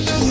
aqui.